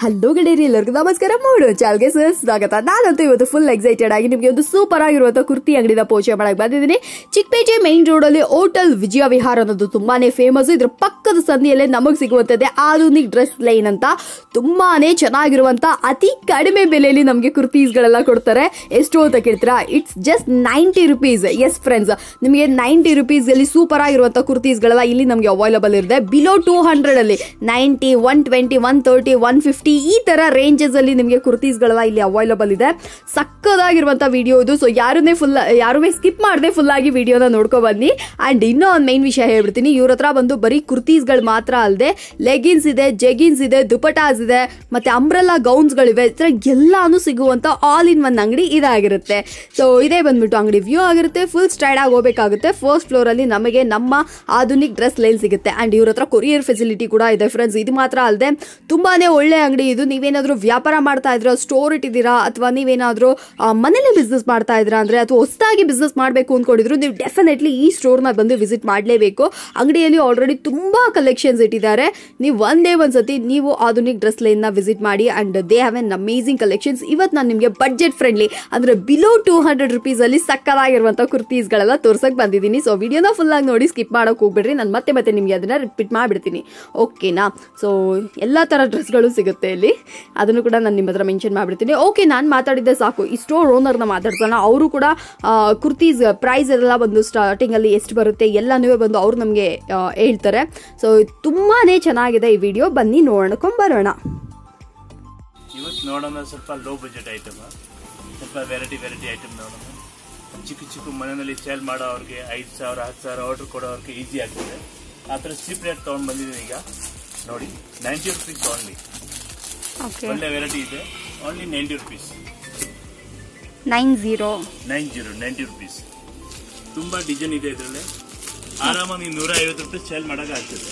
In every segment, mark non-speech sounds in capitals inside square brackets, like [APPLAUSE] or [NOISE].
Hello ಗಡೇರಿ ಎಲ್ಲರಿಗೂ ನಮಸ್ಕಾರ. ಮೂಡು ಚಾಲ್ಗೆ sir, ಸ್ವಾಗತ. ನಾನಂತೂ ಇವತ್ತು ಫುಲ್ ಎಕ್ಸೈಟೆಡ್ ಆಗಿ ನಿಮಗೆ ಒಂದು ಸೂಪರ್ ಆಗಿರುವಂಥ ಕುರ್ತಿ ಅಂಗಡಿನ ಪೋಷಣೆ ಮಾಡಕ್ಕೆ ಬಂದಿದ್ದೀನಿ. ಚಿಕ್ಕಪೇಟೆ ಮೇನ್ ರೋಡ್ ಅಲ್ಲಿ ಹೋಟೆಲ್ ವಿಜಯ ವಿಹಾರ ಅನ್ನೋದು ತುಂಬಾನೇ ಫೇಮಸ್ ಇದ್ರ ಪಕ್ಕದ ಸಂದಿಯಲ್ಲೇ ನಮಗೆ ಸಿಗುವಂತದ್ದೇ ಆಧುನಿಕ್ ಡ್ರೆಸ್ ಲೈನ್ ಅಂತ ತುಂಬಾನೇ ಚೆನ್ನಾಗಿರುವಂತ ಅತಿ ಕಡಿಮೆ ಬೆಲೆಯಲ್ಲಿ ನಮಗೆ ಕುರ್ತೀಸ್ಗಳೆಲ್ಲ ಕೊಡ್ತಾರೆ. ಎಷ್ಟು ಅಂತ ಕೇಳ್ತೀರಾ? It's just ninety rupees yes friends ನಿಮಗೆ ನೈಂಟಿ ರುಪೀಸ್ ಅಲ್ಲಿ ಸೂಪರ್ ಆಗಿರುವಂಥ ಕುರ್ತೀಸ್ಗಳೆಲ್ಲ ಇಲ್ಲಿ ನಮಗೆ ಅವೈಲಬಲ್ ಇರುತ್ತೆ. ಬಿಲೋ ಟೂ ಹಂಡ್ರೆಡ್ ಅಲ್ಲಿ ninety one twenty one thirty one ಈ ತರ ರೇಂಜಸ್ ಅಲ್ಲಿ ನಿಮಗೆ ಕುರ್ತೀಸ್ಗಳೆಲ್ಲ ಇಲ್ಲಿ ಅವೈಲಬಲ್ ಇದೆ. ಸಕ್ಕದಾಗಿರುವಂತ ವಿಡಿಯೋ ಇದು. ಸೊ ಯಾರನ್ನೇ ಫುಲ್ ಯಾರು ಸ್ಕಿಪ್ ಮಾಡದೆ ಫುಲ್ ಆಗಿ ವಿಡಿಯೋನ ನೋಡ್ಕೊ ಬನ್ನಿ. ಅಂಡ್ ಇನ್ನೂ ಒಂದು ಮೈನ್ ವಿಷಯ ಹೇಳ್ಬಿಡ್ತೀನಿ. ಇವ್ರ ಹತ್ರ ಬಂದು ಬರೀ ಕುರ್ತೀಸ್ಗಳು ಮಾತ್ರ ಅಲ್ಲದೆ ಲೆಗಿನ್ಸ್ ಇದೆ ಜೆಗಿನ್ಸ್ ಇದೆ ದುಪಟಾಸ್ ಇದೆ, ಮತ್ತೆ ಅಂಬ್ರೆಲ್ಲಾ ಗೌನ್ಸ್ಗಳಿವೆ ಈ ಥರ ಎಲ್ಲಾನು ಸಿಗುವಂತ ಆಲ್ ಇನ್ ಒನ್ ಅಂಗಡಿ ಇದಾಗಿರುತ್ತೆ. ಸೊ ಇದೇ ಬಂದ್ಬಿಟ್ಟು ಅಂಗಡಿ ವ್ಯೂ ಆಗಿರುತ್ತೆ. ಫುಲ್ ಸ್ಟೈಡ್ ಆಗಿ ಹೋಗಬೇಕಾಗುತ್ತೆ. ಫಸ್ಟ್ ಫ್ಲೋರ್ ಅಲ್ಲಿ ನಮಗೆ ನಮ್ಮ ಆಧುನಿಕ್ ಡ್ರೆಸ್ ಲೈನ್ ಸಿಗುತ್ತೆ. ಅಂಡ್ ಇವ್ರ ಹತ್ರ ಕೊರಿಯರ್ ಫೆಸಿಲಿಟಿ ಕೂಡ ಇದೆ ಫ್ರೆಂಡ್ಸ್ ಇದು ಮಾತ್ರ ಅಲ್ಲದೆ ತುಂಬಾನೇ ಒಳ್ಳೆ ಇದು. ನೀವೇನಾದರೂ ವ್ಯಾಪಾರ ಮಾಡ್ತಾ ಇದ್ದೀರಾ ಸ್ಟೋರ್ ಇಟ್ಟಿದ್ದೀರಾ, ಅಥವಾ ನೀವೇನಾದರೂ ಮನೇಲೆ ಬಿಸ್ನೆಸ್ ಮಾಡ್ತಾ ಇದ್ದೀರಾ ಅಂದ್ರೆ, ಅಥವಾ ಹೊಸದಾಗಿ ಬಿಸ್ನೆಸ್ ಮಾಡಬೇಕು ಅಂದ್ಕೊಂಡಿದ್ರು ನೀವು ಡೆಫಿನೆಟ್ಲಿ ಈ ಸ್ಟೋರ್ನ ಬಂದು ವಿಸಿಟ್ ಮಾಡಲೇಬೇಕು. ಅಂಗಡಿಯಲ್ಲಿ ಆಲ್ರೆಡಿ ತುಂಬಾ ಕಲೆಕ್ಷನ್ಸ್ ಇಟ್ಟಿದ್ದಾರೆ. ನೀವು ಒಂದೇ ಸತಿ ನೀವು ಆಧುನಿಕ್ ಡ್ರೆಸ್ ಲೈನ್ನ ವಿಸಿಟ್ ಮಾಡಿ and they have an amazing collections ಇವತ್ತು ನಾನು ನಿಮಗೆ ಬಜೆಟ್ ಫ್ರೆಂಡ್ಲಿ ಅಂದ್ರೆ ಬಿಲೋ ಟೂ ಹಂಡ್ರೆಡ್ ರುಪೀಸಲ್ಲಿ ಸಕ್ಕದಾಗಿರುವಂತ ಕುರ್ತೀಸ್ಗಳೆಲ್ಲ ತೋರ್ಸಕ್ ಬಂದಿದ್ದೀನಿ. ಸೊ ವಿಡಿಯೋನ ಫುಲ್ ಆಗಿ ನೋಡಿ ಸ್ಕಿಪ್ ಮಾಡೋಕೆ ಹೋಗ್ಬೇಡ್ರಿ. ನಾನು ಮತ್ತೆ ಮತ್ತೆ ನಿಮಗೆ ಅದನ್ನ ರಿಪೀಟ್ ಮಾಡಿಬಿಡ್ತೀನಿ. ಓಕೆನಾ ಸೊ ಎಲ್ಲ ಥರ ಡ್ರೆಸ್ಗಳು ಸಿಗುತ್ತೆ. ಇಲ್ಲಿ ಅದನ್ನು ಕೂಡ ನಾನು ನಿಮ್ಮ ಹತ್ರ ಮೆನ್ಷನ್ ಮಾಡಿಬಿಡ್ತೀನಿ. ಓಕೆ ನಾನು ಮಾತಾಡಿದ್ದೆ ಸಾಕು. ಈ ಸ್ಟೋರ್ ಓನರ್ನ ಮಾತಾಡ್ಸೋಣ. ಅವರು ಕೂಡ ಕುರ್ತೀಸ್ ಪ್ರೈಸ್ ಎಲ್ಲ ಬಂದು ಸ್ಟಾರ್ಟಿಂಗಲ್ಲಿ ಎಷ್ಟು ಬರುತ್ತೆ ಎಲ್ಲನೂ ಬಂದು ಅವರು ನಮಗೆ ಹೇಳ್ತಾರೆ. ಸೊ ತುಂಬಾ ಚೆನ್ನಾಗಿದೆ ಈ ವಿಡಿಯೋ ಬನ್ನಿ ನೋಡ್ಕೊಂಬರೋಣ ಇವತ್ತು ನೋಡೋಣ ಸ್ವಲ್ಪ ಲೋ ಬಜೆಟ್ ಐಟಮ್ ಸ್ವಲ್ಪ ವೆರೈಟಿ ವೆರೈಟಿ ಐಟಮ್ ನೋಡೋಣ. ಚಿಕ್ಕ ಚಿಕ್ಕ ಮನೆಯಲ್ಲಿ ಸೇಲ್ ಮಾಡೋ ಅವ್ರಿಗೆ ಐದು ಸಾವಿರ, ಹತ್ತು ಸಾವಿರ ಆರ್ಡರ್ ಅವ್ರಿಗೆ ಈಸಿ ಆಗ್ತದೆ. ಆ ಥರ ಚೀಪ್ ರೇಟ್ ತೊಗೊಂಡು ಬಂದಿದ್ದೀನಿ ಈಗ. ನೋಡಿ ನೈಂಟಿ ರುಪೀಸ್ ಓನ್ಲಿ ಒಳ್ಳೆ ವೆರೈಟಿ ಇದೆ. Only ninety rupees nine zero nine zero ninety rupees ತುಂಬಾ ಡಿಸೈನ್ ಇದೆ ಇದರಲ್ಲಿ. ಆರಾಮಾಗಿ ನೀವು ನೂರ ಐವತ್ತು ರೂಪಾಯಿ ಸೇಲ್ ಮಾಡಕ್ಕೆ ಆಗ್ತದೆ.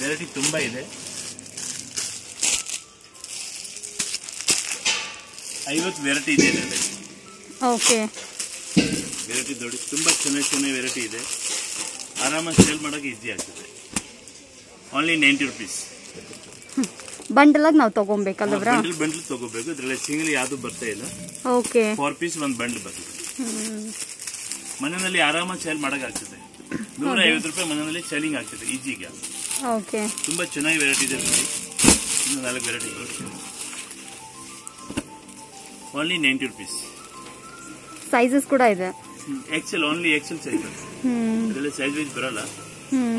ವೆರೈಟಿ ತುಂಬಾ ಇದೆ. ಐವತ್ತು ವೆರೈಟಿ ಇದೆ ಇದರಲ್ಲಿ. ಓಕೆ ವೆರೈಟಿ ದೊಡ್ಡ ತುಂಬ ಚೆನ್ನಾಗಿ ಚೆನ್ನಾಗಿ ವೆರೈಟಿ ಇದೆ. ಆರಾಮಾಗಿ ಸೇಲ್ ಮಾಡೋಕೆ ಈಸಿ ಆಗ್ತದೆ. ಓನ್ಲಿ ನೈಂಟಿ ರುಪೀಸ್ ಬಂಡಲಾಗಿ ನಾವು ತಗೊಬೇಕಲ್ವ್ರ ಬಂಡಲ್ ಬಂಡಲ್ ತಗೋಬೇಕು. ಇದರಲ್ಲಿ ಸಿಂಗಲ್ ಯಾವುದು ಬರ್ತಾ ಇಲ್ಲ. ಓಕೆ. ಫೋರ್ ಪೀಸ್ ಒಂದು ಬಂಡಲ್ ಬರ್ತದೆ. ಮನೆಯಲ್ಲಿ ಆರಾಮಾಗಿ ಸೇಲ್ ಮಾಡೋಕ್ಕಾಗ್ತದೆ ಆಗ್ತದೆ. ನೂರ ಐವತ್ತು ರೂಪಾಯಿ ಮನೆಯಲ್ಲಿ ಸೇಲಿಂಗ್ ಆಗ್ತದೆ ಈಜಿಗೆ ಓಕೆ. ತುಂಬ ಚೆನ್ನಾಗಿ ವೆರೈಟಿ ಇದೆ ಇನ್ನು ನಾಲ್ಕು variety only ninety rupees sizes ಕೂಡ ಇದೆ. ಎಕ್ಸೆಲ್ ಓನ್ಲಿ ಎಕ್ಸೆಲ್ ಸೈಜ್ ಇದರಲ್ಲಿ ಸೈಜ್ ವೈಸ್ ಬರಲ್ಲ.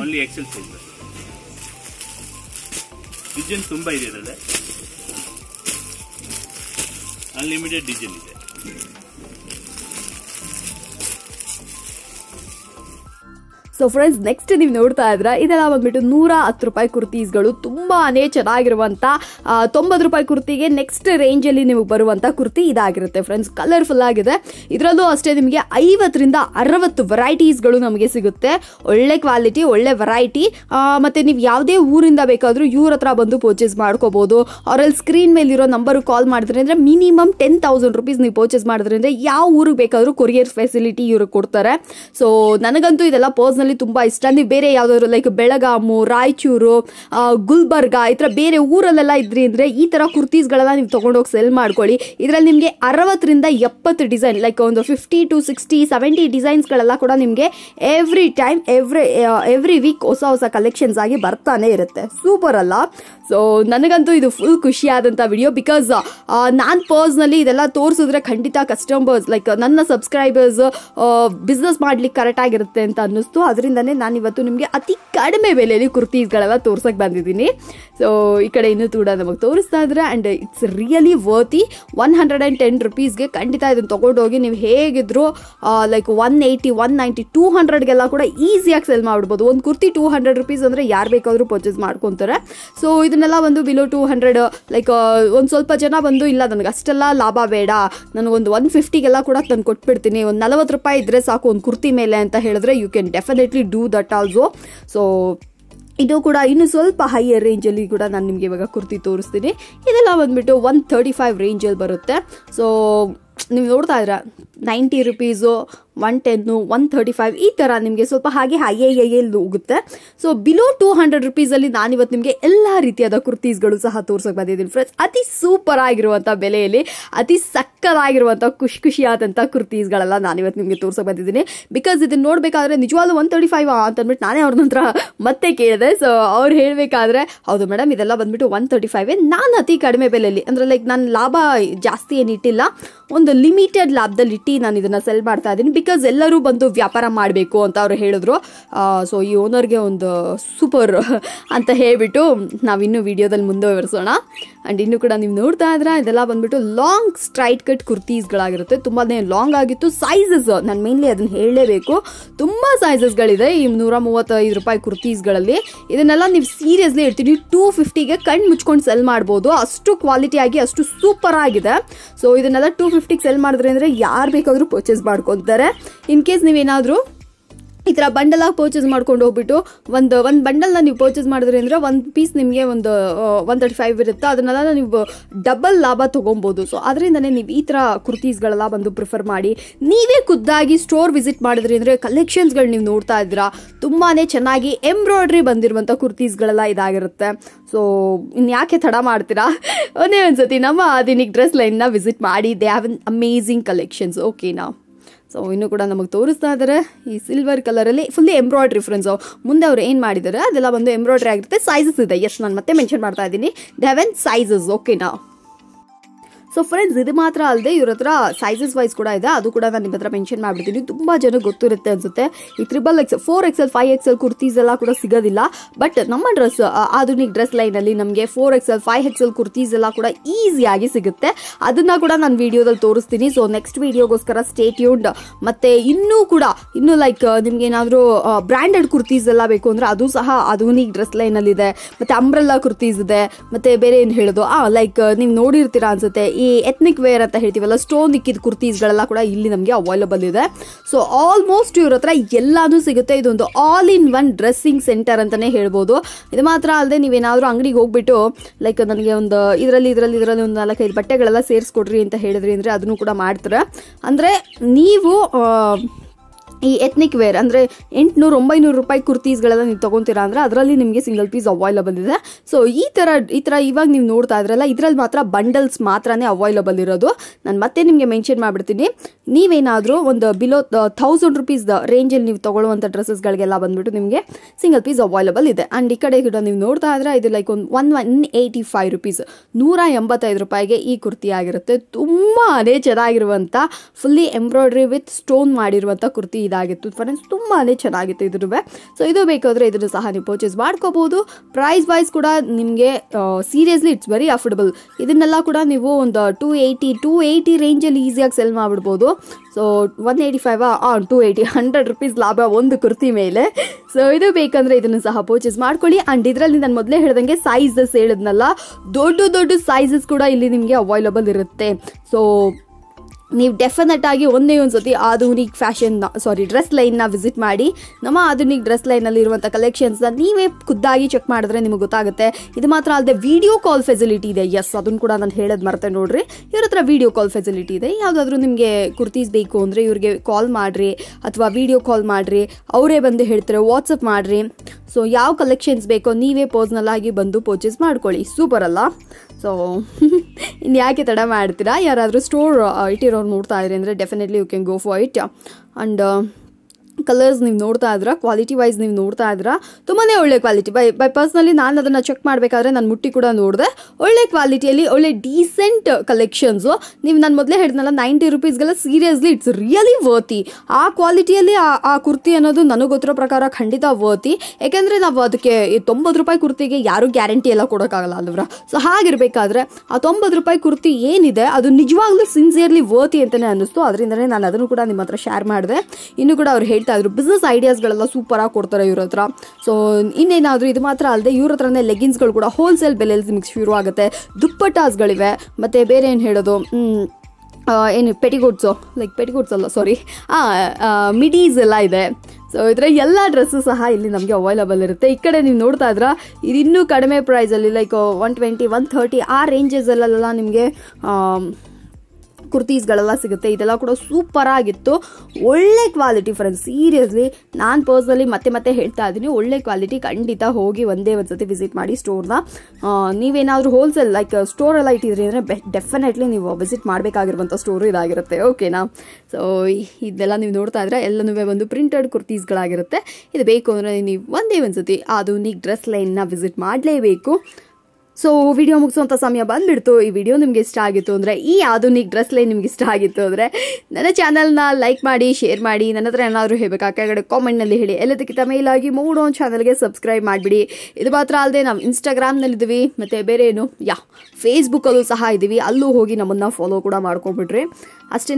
ಓನ್ಲಿ ಎಕ್ಸೆಲ್ ಸೈಜ್ ಬರ್ತದೆ ಡಿಸೈನ್ ತುಂಬ ಇದೆ ಅನ್ಲಿಮಿಟೆಡ್ ಡಿಸೈನ್ ಇದೆ. ಸೊ ಫ್ರೆಂಡ್ಸ್ ನೆಕ್ಸ್ಟ್ ನೀವು ನೋಡ್ತಾ ಇದ್ರ ಇದೆಲ್ಲ ಬಂದ್ಬಿಟ್ಟು ನೂರ ಹತ್ತು ರೂಪಾಯಿ ಕುರ್ತೀಸ್ಗಳು ತುಂಬಾನೇ ಚೆನ್ನಾಗಿರುವಂತ ಆ, ತೊಂಬತ್ತು ರೂಪಾಯಿ ಕುರ್ತಿಗೆ ನೆಕ್ಸ್ಟ್ ರೇಂಜಲ್ಲಿ ನಿಮಗೆ ಬರುವಂತ ಕುರ್ತಿ ಇದಾಗಿರುತ್ತೆ ಫ್ರೆಂಡ್ಸ್ ಕಲರ್ಫುಲ್ ಆಗಿದೆ. ಇದರಲ್ಲೂ ಅಷ್ಟೇ ನಿಮಗೆ ಐವತ್ತರಿಂದ ಅರವತ್ತು ವೆರೈಟೀಸ್ಗಳು ನಮಗೆ ಸಿಗುತ್ತೆ. ಒಳ್ಳೆ ಕ್ವಾಲಿಟಿ ಒಳ್ಳೆ ವೆರೈಟಿ ಮತ್ತೆ ನೀವು ಯಾವುದೇ ಊರಿಂದ ಬೇಕಾದರೂ ಇವ್ರ ಹತ್ರ ಬಂದು ಪರ್ಚೇಸ್ ಮಾಡ್ಕೋಬಹುದು ಅವರಲ್ಲಿ ಸ್ಕ್ರೀನ್ ಮೇಲಿರೋ ನಂಬರ್ ಕಾಲ್ ಮಾಡಿದ್ರೆ ಅಂದ್ರೆ ಮಿನಿಮಮ್ ಟೆನ್ ತೌಸಂಡ್ ರುಪೀಸ್ ನೀವು ಪರ್ಚೇಸ್ ಮಾಡಿದ್ರೆ ಅಂದ್ರೆ ಯಾವ ಊರಿಗೆ ಬೇಕಾದರೂ ಕೊರಿಯರ್ ಫೆಸಿಲಿಟಿ ಇವ್ರಿಗೆ ಕೊಡ್ತಾರೆ. ಸೊ ನನಗಂತೂ ಇದೆಲ್ಲ ಪರ್ಸ್ನಲಿ ತುಂಬಾ ಇಷ್ಟ. ನೀವು ಬೇರೆ ಯಾವ್ದಾದ್ರು ಲೈಕ್ ಬೆಳಗಾಮು, ರಾಯಚೂರು ಗುಲ್ಬರ್ಗ, ಈ ಥರ ಬೇರೆ ಊರಲ್ಲೆಲ್ಲ ಇದ್ರಿ ಅಂದರೆ ಈ ಥರ ಕುರ್ತೀಸ್ಗಳೆಲ್ಲ ನೀವು ತೊಗೊಂಡೋಗಿ ಸೆಲ್ ಮಾಡ್ಕೊಳ್ಳಿ. ಇದರಲ್ಲಿ ನಿಮಗೆ ಅರವತ್ತರಿಂದ ಎಪ್ಪತ್ತು ಡಿಸೈನ್ ಲೈಕ್ ಒಂದು ಫಿಫ್ಟಿ ಟು ಸಿಕ್ಸ್ಟಿ ಸೆವೆಂಟಿ ಡಿಸೈನ್ಸ್ಗಳೆಲ್ಲ ಕೂಡ ನಿಮಗೆ every time every every week ಹೊಸ ಹೊಸ ಕಲೆಕ್ಷನ್ಸ್ ಆಗಿ ಬರ್ತಾನೆ ಇರುತ್ತೆ. ಸೂಪರ್ ಅಲ್ಲ? ಸೊ ನನಗಂತೂ ಇದು ಫುಲ್ ಖುಷಿಯಾದಂಥ ವಿಡಿಯೋ ಬಿಕಾಸ್ ನಾನು ಪರ್ಸ್ನಲ್ಲಿ ಇದೆಲ್ಲ ತೋರಿಸಿದ್ರೆ ಖಂಡಿತ ಕಸ್ಟಮರ್ಸ್ ಲೈಕ್ ನನ್ನ ಸಬ್ಸ್ಕ್ರೈಬರ್ಸ್ ಬಿಸ್ನೆಸ್ ಮಾಡ್ಲಿಕ್ಕೆ ಕರೆಕ್ಟ್ ಆಗಿರುತ್ತೆ ಅಂತ ಅನ್ನಿಸ್ತು. ಅದರಿಂದನೇ ನಾನು ಇವತ್ತು ನಿಮಗೆ ಅತಿ ಕಡಿಮೆ ಬೆಲೆಯಲ್ಲಿ ಕುರ್ತೀಸ್ಗಳೆಲ್ಲ ತೋರ್ಸಕ್ಕೆ ಬಂದಿದ್ದೀನಿ. ಸೊ ಈ ಕಡೆ ಇನ್ನೂ ಕೂಡ ನಮಗೆ ತೋರಿಸ್ತಾ ಇದ್ರೆ and it's really worthy one hundred and ten ರುಪೀಸ್ಗೆ ಖಂಡಿತ ಇದನ್ನು ತೊಗೊಂಡೋಗಿ ನೀವು ಹೇಗಿದ್ರು like one eighty one ninety two ಹಂಡ್ರೆಡ್ಗೆಲ್ಲ ಕೂಡ ಈಸಿಯಾಗಿ ಸೆಲ್ ಮಾಡ್ಬೋದು. ಒಂದು ಕುರ್ತಿ ಟೂ ಹಂಡ್ರೆಡ್ ರುಪೀಸ್ ಅಂದರೆ ಯಾರು ಬೇಕಾದರೂ ಪರ್ಚೇಸ್ ಮಾಡ್ಕೊತಾರೆ. ಸೊ ಇದನ್ನೆಲ್ಲ ಒಂದು ಬಿಲೋ ಟೂ ಹಂಡ್ರೆಡ್ ಲೈಕ್ ಒಂದು ಸ್ವಲ್ಪ ಜನ ಬಂದು, ಇಲ್ಲ, ನನಗೆ ಅಷ್ಟೆಲ್ಲ ಲಾಭ ಬೇಡ. ನನಗೊಂದು ಒನ್ ಫಿಫ್ಟಿಗೆಲ್ಲ ಕೂಡ ತಂದು ಕೊಟ್ಬಿಡ್ತೀನಿ. ಒಂದು ನಲವತ್ತು ರೂಪಾಯಿ ಇದ್ದರೆ ಸಾಕು, ಒಂದು ಕುರ್ತಿ ಮೇಲೆ ಅಂತ ಹೇಳಿದ್ರೆ you can definitely do that also so ಇದು ಕೂಡ ಇನ್ನು ಸ್ವಲ್ಪ ಹೈಯರ್ ರೇಂಜಲ್ಲಿ ಕೂಡ ನಾನು ನಿಮಗೆ ಇವಾಗ ಕುರ್ತಿ ತೋರಿಸ್ತೀನಿ. ಇದೆಲ್ಲ ಬಂದ್ಬಿಟ್ಟು ಒನ್ ತರ್ಟಿ ಫೈವ್ ರೇಂಜಲ್ಲಿ ಬರುತ್ತೆ. ಸೊ ನೀವು ನೋಡ್ತಾ ಇದ್ರ ninety rupees one ten one thirty five ಈ ಥರ ನಿಮಗೆ ಸ್ವಲ್ಪ ಹಾಗೆ ಹೈಯೇ ಹೋಗುತ್ತೆ. ಸೊ ಬಿಲೋ ಟೂ ಹಂಡ್ರೆಡ್ ರುಪೀಸಲ್ಲಿ ನಾನಿವತ್ತು ನಿಮಗೆ ಎಲ್ಲ ರೀತಿಯಾದ ಕುರ್ತೀಸ್ಗಳು ಸಹ ತೋರ್ಸೋಕೆ ಬಂದಿದ್ದೀನಿ ಫ್ರೆಂಡ್ಸ್ ಅತಿ ಸೂಪರ್ ಆಗಿರುವಂಥ ಬೆಲೆಯಲ್ಲಿ, ಅತಿ ಸಕ್ಕದಾಗಿರುವಂಥ ಖುಷಿ ಖುಷಿಯಾದಂಥ ಕುರ್ತೀಸ್ಗಳೆಲ್ಲ ನಾನಿವತ್ತು ನಿಮಗೆ ತೋರ್ಸೋಕೆ ಬಂದಿದ್ದೀನಿ. ಬಿಕಾಸ್ ಇದನ್ನ ನೋಡಬೇಕಾದ್ರೆ ನಿಜವಾಗ್ಲೂ ಒನ್ ತರ್ಟಿ ಫೈವ್ ಅಂತ ಅಂದ್ಬಿಟ್ಟು ನಾನೇ ಅವ್ರ ನಂತರ ಮತ್ತೆ ಕೇಳಿದೆ. ಸೊ ಅವ್ರು ಹೇಳಬೇಕಾದ್ರೆ, ಹೌದು ಮೇಡಮ್ ಇದೆಲ್ಲ ಬಂದ್ಬಿಟ್ಟು ಒನ್ ತರ್ಟಿ ಫೈವ್ ನಾನು ಅತಿ ಕಡಿಮೆ ಬೆಲೆಯಲ್ಲಿ, ಅಂದರೆ ಲೈಕ್ ನಾನು ಲಾಭ ಜಾಸ್ತಿ ಏನಿಟ್ಟಿಲ್ಲ ಒಂದು ಲಿಮಿಟೆಡ್ ಲಾಭದಲ್ಲಿ ಇಟ್ಟು ನಾನು ಇದನ್ನ ಸೆಲ್ ಮಾಡ್ತಾ ಇದ್ದೀನಿ. ಬಿಕಾಸ್ ಎಲ್ಲರೂ ಬಂದು ವ್ಯಾಪಾರ ಮಾಡಬೇಕು ಅಂತ ಅವರು ಹೇಳಿದ್ರು. ಸೊ ಈ ಓನರ್ಗೆ ಒಂದು ಸೂಪರ್ [LAUGHS] ಅಂತ ಹೇಳಿಬಿಟ್ಟು ನಾವಿನ್ನೂ ವಿಡಿಯೋದಲ್ಲಿ ಮುಂದುವರಿಸೋಣ. ಆ್ಯಂಡ್ ಇನ್ನು ಕೂಡ ನೀವು ನೋಡ್ತಾ ಇದ್ರೆ ಇದೆಲ್ಲ ಬಂದ್ಬಿಟ್ಟು ಲಾಂಗ್ ಸ್ಟ್ರೈಟ್ ಕಟ್ ಕುರ್ತೀಸ್ಗಳಾಗಿರುತ್ತೆ ತುಂಬಾ ಲಾಂಗ್ ಆಗಿತ್ತು. ಸೈಜಸ್ ನಾನು ಮೇನ್ಲಿ ಅದನ್ನ ಹೇಳಲೇಬೇಕು. ತುಂಬ ಸೈಜಸ್ಗಳಿದೆ ಈ ನೂರ ಮೂವತ್ತೈದು ರೂಪಾಯಿ ಕುರ್ತೀಸ್ಗಳಲ್ಲಿ ಇದನ್ನೆಲ್ಲ ನೀವು ಸೀರಿಯಸ್ಲಿ ಇರ್ತೀನಿ ಟೂ ಫಿಫ್ಟಿಗೆ ಕಣ್ಣು ಮುಚ್ಕೊಂಡು ಸೆಲ್ ಮಾಡ್ಬೋದು. ಅಷ್ಟು ಕ್ವಾಲಿಟಿ ಆಗಿ, ಅಷ್ಟು ಸೂಪರ್ ಆಗಿದೆ. ಸೊ ಇದನ್ನೆಲ್ಲ ಟೂ ಫಿಫ್ಟಿಗೆ ಸೆಲ್ ಮಾಡಿದ್ರೆ ಅಂದರೆ ಯಾರು ಬೇಕಾದರೂ ಪರ್ಚೇಸ್ ಮಾಡ್ಕೊತಾರೆ. ಇನ್ ಕೇಸ್ ನೀವೇನಾದರೂ ಈ ಥರ ಬಂಡಲಾಗಿ ಪರ್ಚೇಸ್ ಮಾಡ್ಕೊಂಡು ಹೋಗ್ಬಿಟ್ಟು ಒಂದು ಒಂದು ಬಂಡಲ್ನ ನೀವು ಪರ್ಚೇಸ್ ಮಾಡಿದ್ರಿ ಅಂದರೆ ಒಂದು ಪೀಸ್ ನಿಮಗೆ ಒಂದು ಒನ್ ತರ್ಟಿ ಫೈವ್ ಇರುತ್ತೆ. ಅದನ್ನೆಲ್ಲ ನೀವು ಡಬಲ್ ಲಾಭ ತೊಗೊಬೋದು. ಸೊ ಅದರಿಂದನೇ ನೀವು ಈ ಥರ ಕುರ್ತೀಸ್ಗಳೆಲ್ಲ ಬಂದು ಪ್ರಿಫರ್ ಮಾಡಿ. ನೀವೇ ಖುದ್ದಾಗಿ ಸ್ಟೋರ್ ವಿಸಿಟ್ ಮಾಡಿದ್ರಿ ಅಂದರೆ ಕಲೆಕ್ಷನ್ಸ್ಗಳು ನೀವು ನೋಡ್ತಾ ಇದ್ದೀರಾ. ತುಂಬಾ ಚೆನ್ನಾಗಿ ಎಂಬ್ರಾಯ್ಡ್ರಿ ಬಂದಿರುವಂಥ ಕುರ್ತೀಸ್ಗಳೆಲ್ಲ ಇದಾಗಿರುತ್ತೆ. ಸೊ ಇನ್ನು ಯಾಕೆ ತಡ ಮಾಡ್ತೀರಾ? ಒಂದೇ ಒಂದ್ಸತಿ ನಮ್ಮ ಆಧುನಿಕ್ ಡ್ರೆಸ್ ಲೈನ್ನ ವಿಸಿಟ್ ಮಾಡಿ. They have an amazing collections ಓಕೆನಾ ಸೊ ಇನ್ನು ಕೂಡ ನಮಗೆ ತೋರಿಸ್ತಾ ಇದ್ದಾರೆ ಈ ಸಿಲ್ವರ್ ಕಲರಲ್ಲಿ ಫುಲ್ಲಿ ಎಂಬ್ರಾಯ್ಡ್ರಿ ಫ್ರೆಂಡ್ಸ್ ಮುಂದೆ ಅವ್ರು ಏನು ಮಾಡಿದ್ದಾರೆ ಅದೆಲ್ಲ ಒಂದು ಎಂಬ್ರಾಯ್ಡ್ರಿ ಆಗಿರುತ್ತೆ ಸೈಜಸ್ ಇದೆ. ಎಷ್ಟು ನಾನು ಮತ್ತೆ ಮೆನ್ಷನ್ ಮಾಡ್ತಾ ಇದ್ದೀನಿ. ಎನ್ ಸೈಜಸ್ ಓಕೆನಾ ಸೊ ಫ್ರೆಂಡ್ಸ್ ಇದು ಮಾತ್ರ ಅಲ್ಲದೆ ಇವ್ರ ಹತ್ರ ಸೈಜಸ್ ವೈಸ್ ಕೂಡ ಇದೆ. ಅದು ಕೂಡ ನಾನು ನಿಮ್ಮ ಹತ್ರ ಮೆನ್ಷನ್ ಮಾಡ್ಬಿಡ್ತೀನಿ. ತುಂಬ ಜನ ಗೊತ್ತಿರುತ್ತೆ ಅನ್ಸುತ್ತೆ. ಈ triple X four XL five XL kurtis ಎಲ್ಲ ಕೂಡ ಸಿಗೋದಿಲ್ಲ. ಬಟ್ ನಮ್ಮ ಡ್ರೆಸ್ ಆಧುನಿಕ ಡ್ರೆಸ್ ಲೈನಲ್ಲಿ ನಮಗೆ four XL five XL kurtis ಎಲ್ಲ ಕೂಡ ಈಸಿಯಾಗಿ ಸಿಗುತ್ತೆ. ಅದನ್ನ ಕೂಡ ನಾನು ವಿಡಿಯೋದಲ್ಲಿ ತೋರಿಸ್ತೀನಿ. ಸೊ ನೆಕ್ಸ್ಟ್ ವಿಡಿಯೋಗೋಸ್ಕರ ಸ್ಟೇಟ್ ಯೂನ್ಡ್ ಮತ್ತೆ ಇನ್ನೂ ಕೂಡ, ಇನ್ನೂ ಲೈಕ್ ನಿಮ್ಗೆ ಏನಾದರೂ ಬ್ರ್ಯಾಂಡೆಡ್ ಕುರ್ತೀಸ್ ಎಲ್ಲ ಬೇಕು ಅಂದ್ರೆ ಅದು ಸಹ ಆಧುನಿಕ ಡ್ರೆಸ್ ಲೈನಲ್ಲಿದೆ ಮತ್ತೆ ಅಂಬ್ರೆಲ್ಲಾ ಕುರ್ತೀಸ್ ಇದೆ. ಮತ್ತೆ ಬೇರೆ ಏನು ಹೇಳೋದು? ಆ ಲೈಕ್ ನೀವು ನೋಡಿರ್ತೀರಾ ಅನ್ಸುತ್ತೆ. ಈ ಎತ್ನಿಕ್ ವೇರ್ ಅಂತ ಹೇಳ್ತೀವಲ್ಲ ಸ್ಟೋನ್ ಇಕ್ಕಿದ ಕುರ್ತೀಸ್ಗಳೆಲ್ಲ ಕೂಡ ಇಲ್ಲಿ ನಮಗೆ ಅವೈಲಬಲ್ ಇದೆ. ಸೊ ಆಲ್ಮೋಸ್ಟ್ ಇವ್ರ ಹತ್ರ ಎಲ್ಲಾನು ಸಿಗುತ್ತೆ. ಇದೊಂದು all in one dressing center ಅಂತಾನೆ ಹೇಳ್ಬೋದು. ಇದು ಮಾತ್ರ ಅಲ್ಲದೆ ನೀವೇನಾದರೂ ಅಂಗಡಿಗೆ ಹೋಗ್ಬಿಟ್ಟು ಲೈಕ್ ನನಗೆ ಒಂದು ಇದರಲ್ಲಿ ಇದರಲ್ಲಿ ಇದರಲ್ಲಿ ಒಂದು ನಾಲ್ಕೈದು ಬಟ್ಟೆಗಳೆಲ್ಲ ಸೇರಿಸ್ಕೊಡ್ರಿ ಅಂತ ಹೇಳಿದ್ರಿ ಅಂದರೆ ಅದನ್ನು ಕೂಡ ಮಾಡ್ತಾರೆ. ಅಂದರೆ ನೀವು ಈ ಎತ್ನಿಕ್ ವೇರ್ ಅಂದರೆ ಎಂಟುನೂರು, ಒಂಬೈನೂರು ರೂಪಾಯಿ ಕುರ್ತೀಸ್ಗಳೆಲ್ಲ ನೀವು ತೊಗೊತೀರಾ ಅಂದರೆ ಅದರಲ್ಲಿ ನಿಮಗೆ ಸಿಂಗಲ್ ಪೀಸ್ ಅವೈಲಬಲ್ ಇದೆ. ಸೊ ಈ ಥರ ಈ ಥರ ಇವಾಗ ನೀವು ನೋಡ್ತಾ ಇದ್ರಲ್ಲ, ಇದರಲ್ಲಿ ಮಾತ್ರ ಬಂಡಲ್ಸ್ ಮಾತ್ರನೇ ಅವೈಲಬಲ್ ಇರೋದು. ನಾನು ಮತ್ತೆ ನಿಮಗೆ ಮೆನ್ಷನ್ ಮಾಡಿಬಿಡ್ತೀನಿ. ನೀವೇನಾದರೂ ಒಂದು ಬಿಲೋ ಥೌಸಂಡ್ ರುಪೀಸ್ ರೇಂಜಲ್ಲಿ ನೀವು ತೊಗೊಳ್ಳುವಂಥ ಡ್ರೆಸ್ಸಸ್ಗಳಿಗೆಲ್ಲ ಬಂದ್ಬಿಟ್ಟು ನಿಮಗೆ ಸಿಂಗಲ್ ಪೀಸ್ ಅವೈಲಬಲ್ ಇದೆ. ಆ್ಯಂಡ್ ಈ ಕಡೆ ಕೂಡ ನೀವು ನೋಡ್ತಾ ಇದ್ರೆ ಇದು ಲೈಕ್ ಒಂದು one one eighty five rupees ನೂರ ಎಂಬತ್ತೈದು ರೂಪಾಯಿಗೆ ಈ ಕುರ್ತಿ ಆಗಿರುತ್ತೆ. ತುಂಬಾ ಚೆನ್ನಾಗಿರುವಂಥ ಫುಲ್ಲಿ ಎಂಬ್ರಾಯ್ಡ್ರಿ ವಿತ್ ಸ್ಟೋನ್ ಮಾಡಿರುವಂಥ ಕುರ್ತಿ ಇದಾಗಿತ್ತು. ಫ್ರೆಂಡ್ಸ್ ತುಂಬಾ ಚೆನ್ನಾಗಿತ್ತು ಇದ್ರೂ ಸೊ ಇದು ಬೇಕಾದರೆ ಇದನ್ನು ಸಹ ನೀವು ಪರ್ಚೇಸ್ ಮಾಡ್ಕೋಬಹುದು ಪ್ರೈಸ್ ವೈಸ್ ಕೂಡ ನಿಮಗೆ ಸೀರಿಯಸ್ಲಿ ಇಟ್ಸ್ ವೆರಿ ಅಫೋರ್ಡಬಲ್ ಇದನ್ನೆಲ್ಲ ಕೂಡ ನೀವು ಒಂದು ಟೂ ಏಯ್ಟಿ ಟೂ ಏಯ್ಟಿ ರೇಂಜಲ್ಲಿ ಈಸಿಯಾಗಿ sell ಮಾಡಿಬಿಡ್ಬೋದು. So one eighty five on two eighty hundred rupees ಲಾಭ ಒಂದು ಕುರ್ತಿ ಮೇಲೆ. ಸೊ ಇದು ಬೇಕಂದ್ರೆ ಇದನ್ನು ಸಹ ಪರ್ಚೇಸ್ ಮಾಡ್ಕೊಳ್ಳಿ. ಆ್ಯಂಡ್ ಇದರಲ್ಲಿ ನಾನು ಮೊದಲೇ ಹೇಳ್ದಂಗೆ ಸೈಜಸ್ ಹೇಳಿದ್ನಲ್ಲ. ದೊಡ್ಡ ದೊಡ್ಡ ಸೈಜಸ್ ಕೂಡ ಇಲ್ಲಿ ನಿಮಗೆ ಅವೈಲಬಲ್ ಇರುತ್ತೆ. ಸೊ ನೀವು ಡೆಫಿನೆಟ್ ಆಗಿ ಒಂದೇ ಒಂದು ಸತಿ ಆಧುನಿಕ್ ಫ್ಯಾಷನ್ ಸಾರಿ ಡ್ರೆಸ್ ಲೈನ್ನ ವಿಸಿಟ್ ಮಾಡಿ, ನಮ್ಮ ಆಧುನಿಕ್ ಡ್ರೆಸ್ ಲೈನಲ್ಲಿ ಇರುವಂಥ ಕಲೆಕ್ಷನ್ಸ್ನ ನೀವೇ ಖುದ್ದಾಗಿ ಚೆಕ್ ಮಾಡಿದ್ರೆ ನಿಮಗೆ ಗೊತ್ತಾಗುತ್ತೆ. ಇದು ಮಾತ್ರ ಅಲ್ಲದೆ ವಿಡಿಯೋ ಕಾಲ್ ಫೆಸಿಲಿಟಿ ಇದೆ. ಎಸ್ ಅದನ್ನು ಕೂಡ ನಾನು ಹೇಳೋದು ಮರ್ತೆ ನೋಡ್ರಿ. ಇವ್ರ ಹತ್ರ ವಿಡಿಯೋ ಕಾಲ್ ಫೆಸಿಲಿಟಿ ಇದೆ. ಯಾವುದಾದ್ರೂ ನಿಮಗೆ ಕುರ್ತೀಸ್ ಬೇಕು ಅಂದರೆ ಇವ್ರಿಗೆ ಕಾಲ್ ಮಾಡಿರಿ, ಅಥವಾ ವಿಡಿಯೋ ಕಾಲ್ ಮಾಡಿರಿ, ಅವರೇ ಬಂದು ಹೇಳ್ತಾರೆ ವಾಟ್ಸಪ್ ಮಾಡಿರಿ. ಸೊ ಯಾವ ಕಲೆಕ್ಷನ್ಸ್ ಬೇಕೋ ನೀವೇ ಪರ್ಸ್ನಲ್ ಆಗಿ ಬಂದು ಪರ್ಚೇಸ್ ಮಾಡ್ಕೊಳ್ಳಿ. ಸೂಪರ್ ಅಲ್ಲ? ಸೊ [LAUGHS] ಇನ್ನು ಯಾಕೆ ತಡ ಮಾಡ್ತೀರಾ? ಯಾರಾದರೂ ಸ್ಟೋರ್ ಇಟ್ಟಿರೋರು ನೋಡ್ತಾ ಇದ್ರಿ ಅಂದರೆ definitely you can go for it and colours ನೀವು ನೋಡ್ತಾ ಇದ್ರ ಕ್ವಾಲಿಟಿ ವೈಸ್ ನೀವು ನೋಡ್ತಾ ಇದ್ರ ತುಂಬಾ ಒಳ್ಳೆ ಕ್ವಾಲಿಟಿ ಬೈ ಬೈ ಪರ್ಸ್ನಲಿ ನಾನು ಅದನ್ನು ಚೆಕ್ ಮಾಡಬೇಕಾದ್ರೆ ನಾನು ಮುಟ್ಟಿ ಕೂಡ ನೋಡಿದೆ. ಒಳ್ಳೆ ಕ್ವಾಲಿಟಿಯಲ್ಲಿ ಒಳ್ಳೆ ಡೀಸೆಂಟ್ ಕಲೆಕ್ಷನ್ಸು ನೀವು ನಾನು ಮೊದಲೇ ಹೇಳಿದ್ನಲ್ಲ ನೈಂಟಿ ರುಪೀಸ್ಗೆಲ್ಲ ಸೀರಿಯಸ್ಲಿ ಇಟ್ಸ್ ರಿಯಲಿ ವರ್ತಿ ಆ ಕ್ವಾಲಿಟಿಯಲ್ಲಿ ಆ ಕುರ್ತಿ ಅನ್ನೋದು ನನಗೆ ಗೊತ್ತಿರೋ ಪ್ರಕಾರ ಖಂಡಿತ ವರ್ತಿ ಯಾಕೆಂದರೆ ನಾವು ಅದಕ್ಕೆ ತೊಂಬತ್ತು ರೂಪಾಯಿ ಕುರ್ತಿಗೆ ಯಾರೂ ಗ್ಯಾರಂಟಿ ಎಲ್ಲ ಕೊಡೋಕ್ಕಾಗಲ್ಲ ಅಲ್ವರ? ಸೊ ಹಾಗಿರಬೇಕಾದ್ರೆ ಆ ತೊಂಬತ್ತು ರೂಪಾಯಿ ಕುರ್ತಿ ಏನಿದೆ, ಅದು ನಿಜವಾಗ್ಲೂ ಸಿನ್ಸಿಯರ್ಲಿ ವರ್ತಿ ಅಂತಲೇ ಅನ್ನಿಸ್ತು. ಅದರಿಂದನೇ ನಾನು ಅದನ್ನು ಕೂಡ ನಿಮ್ಮ ಹತ್ರ ಶೇರ್ ಮಾಡಿದೆ. ಇನ್ನು ಕೂಡ ಅವ್ರು ಹೇಳ್ತಾ ಇದ್ರು. ಬಿಸ್ನೆಸ್ ಐಡಿಯಾಸ್ಗಳೆಲ್ಲ ಸೂಪರ್ ಆಗಿ ಕೊಡ್ತಾರೆ ಇವ್ರ ಹತ್ರ. ಸೊ ಇನ್ನೇನಾದರೂ ಇದು ಮಾತ್ರ ಅಲ್ಲದೆ ಇವ್ರ ಹತ್ರನೇ ಲೆಗಿನ್ಸ್ಗಳು ಕೂಡ ಹೋಲ್ಸೇಲ್ ಬೆಲೆಯಲ್ಲಿ ನಿಮಗೆ ಶುರು ಆಗುತ್ತೆ. ದುಪ್ಪಟಾಸ್ಗಳಿವೆ ಮತ್ತು ಬೇರೆ ಏನು ಹೇಳೋದು? ಏನು ಪೆಟಿಕೋಟ್ಸು ಲೈಕ್ ಪೆಟಿಕೋಟ್ಸ್ ಅಲ್ಲ ಸಾರಿ ಮಿಡೀಸ್ ಎಲ್ಲ ಇದೆ. ಸೊ ಇದರ ಎಲ್ಲ ಡ್ರೆಸ್ಸು ಸಹ ಇಲ್ಲಿ ನಮಗೆ ಅವೈಲಬಲ್ ಇರುತ್ತೆ. ಈ ಕಡೆ ನೀವು ನೋಡ್ತಾ ಇದ್ರ, ಇದು ಇನ್ನೂ ಕಡಿಮೆ ಪ್ರೈಸಲ್ಲಿ like one twenty one thirty ಆ ರೇಂಜಸಲ್ಲೆಲ್ಲ ನಿಮಗೆ ಕುರ್ತೀಸ್ಗಳೆಲ್ಲ ಸಿಗುತ್ತೆ. ಇದೆಲ್ಲ ಕೂಡ ಸೂಪರ್ ಆಗಿತ್ತು. ಒಳ್ಳೆ ಕ್ವಾಲಿಟಿ ಫ್ರೆಂಡ್ಸ್ ಸೀರಿಯಸ್ಲಿ ನಾನು ಪರ್ಸ್ನಲಿ ಮತ್ತೆ ಮತ್ತೆ ಹೇಳ್ತಾ ಇದ್ದೀನಿ, ಒಳ್ಳೆ ಕ್ವಾಲಿಟಿ ಖಂಡಿತ ಹೋಗಿ ಒಂದೇ ಒಂದ್ಸತಿ ವಿಸಿಟ್ ಮಾಡಿ ಸ್ಟೋರ್ನ ನೀವೇನಾದರೂ ಹೋಲ್ಸೇಲ್ ಲೈಕ್ ಸ್ಟೋರ್ ಎಲ್ಲ ಇಟ್ಟಿದ್ರಿ ಅಂದರೆ ಡೆಫಿನೆಟ್ಲಿ ನೀವು ವಿಸಿಟ್ ಮಾಡಬೇಕಾಗಿರುವಂಥ ಸ್ಟೋರ್ ಇದಾಗಿರುತ್ತೆ. ಓಕೆನಾ ಸೊ ಇದೆಲ್ಲ ನೀವು ನೋಡ್ತಾ ಇದ್ರೆ ಎಲ್ಲನೂ ಒಂದು ಪ್ರಿಂಟೆಡ್ ಕುರ್ತೀಸ್ಗಳಾಗಿರುತ್ತೆ. ಇದು ಬೇಕು ಅಂದರೆ ನೀವು ಒಂದೇ ಒಂದ್ಸತಿ ಆಧುನಿಕ್ ಡ್ರೆಸ್ ಲೈನ್ನ ವಿಸಿಟ್ ಮಾಡಲೇಬೇಕು. ಸೊ ವಿಡಿಯೋ ಮುಗಿಸುವಂಥ ಸಮಯ ಬಂದ್ಬಿಡ್ತು. ಈ ವಿಡಿಯೋ ನಿಮಗೆ ಇಷ್ಟ ಆಗಿತ್ತು ಅಂದರೆ, ಈ ಆಧುನಿಕ್ ಡ್ರೆಸ್ ಲೈನ್ ನಿಮ್ಗೆ ಇಷ್ಟ ಆಗಿತ್ತು ಅಂದರೆ, ನನ್ನ ಚಾನಲ್ನ ಲೈಕ್ ಮಾಡಿ ಶೇರ್ ಮಾಡಿ, ನನ್ನ ಹತ್ರ ಏನಾದರೂ ಹೇಳಬೇಕಾ, ಕೆಳಗಡೆ ಕಾಮೆಂಟ್ನಲ್ಲಿ ಹೇಳಿ. ಎಲ್ಲದಕ್ಕಿಂತ ಮೇಲಾಗಿ ಮೂಡೋ ಚಾನಲ್ಗೆ ಸಬ್ಸ್ಕ್ರೈಬ್ ಮಾಡಿಬಿಡಿ. ಇದು ಮಾತ್ರ ಅಲ್ಲದೆ ನಾವು ಇನ್ಸ್ಟಾಗ್ರಾಮ್ನಲ್ಲಿದ್ದೀವಿ ಮತ್ತು ಬೇರೆ ಏನು, ಯಾ ಫೇಸ್ಬುಕ್ಕಲ್ಲೂ ಸಹ ಇದ್ದೀವಿ. ಅಲ್ಲೂ ಹೋಗಿ ನಮ್ಮನ್ನು ಫಾಲೋ ಕೂಡ ಮಾಡ್ಕೊಂಬಿಟ್ರಿ ಅಷ್ಟೇ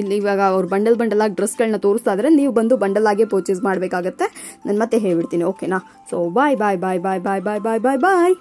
ಇಲ್ಲಿ ಇವಾಗ ಅವ್ರು ಬಂಡಲ್ ಬಂಡಲಾಗಿ ಡ್ರೆಸ್ಗಳನ್ನ ತೋರಿಸ್ತಾ ಇದ್ರೆ ನೀವು ಬಂದು ಬಂಡಲಾಗೆ ಪರ್ಚೇಸ್ ಮಾಡಬೇಕಾಗತ್ತೆ. ನಾನು ಮತ್ತೆ ಹೇಳ್ಬಿಡ್ತೀನಿ ಓಕೆನಾ ಸೊ ಬಾಯ್ ಬಾಯ್ ಬಾಯ್ ಬಾಯ್ ಬಾಯ್ ಬಾಯ್ ಬಾಯ್ ಬಾಯ್ ಬಾಯ್